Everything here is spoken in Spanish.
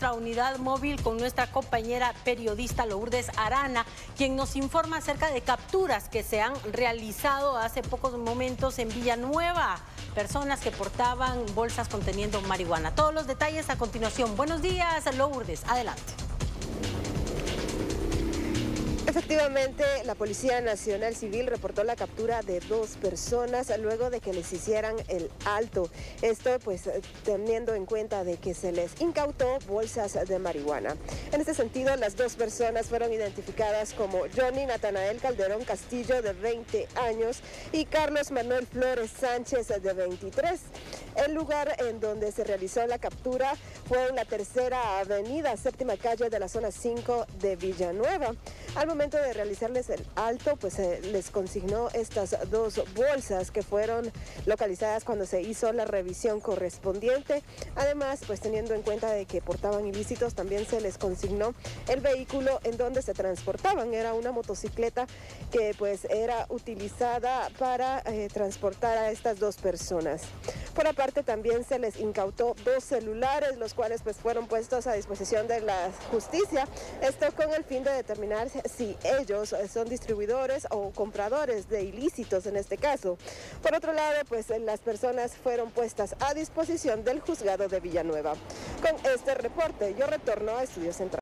nuestra unidad móvil con nuestra compañera periodista Lourdes Arana, quien nos informa acerca de capturas que se han realizado hace pocos momentos en Villanueva. Personas que portaban bolsas conteniendo marihuana. Todos los detalles a continuación. Buenos días, Lourdes. Adelante. Efectivamente, la Policía Nacional Civil reportó la captura de dos personas luego de que les hicieran el alto. Esto pues teniendo en cuenta de que se les incautó bolsas de marihuana. En este sentido, las dos personas fueron identificadas como Johnny Natanael Calderón Castillo de 20 años y Carlos Manuel Flores Sánchez de 23. El lugar en donde se realizó la captura fue en la tercera avenida, séptima calle de la zona 5 de Villanueva. Al momento de realizarles el alto, pues se les consignó estas dos bolsas que fueron localizadas cuando se hizo la revisión correspondiente. Además, pues teniendo en cuenta de que portaban ilícitos, también se les consignó el vehículo en donde se transportaban. Era una motocicleta que pues era utilizada para eh, transportar a estas dos personas. Por aparte también se les incautó dos celulares, los cuales pues fueron puestos a disposición de la justicia. Esto con el fin de determinar si ellos son distribuidores o compradores de ilícitos en este caso. Por otro lado, pues las personas fueron puestas a disposición del juzgado de Villanueva. Con este reporte yo retorno a Estudios Central.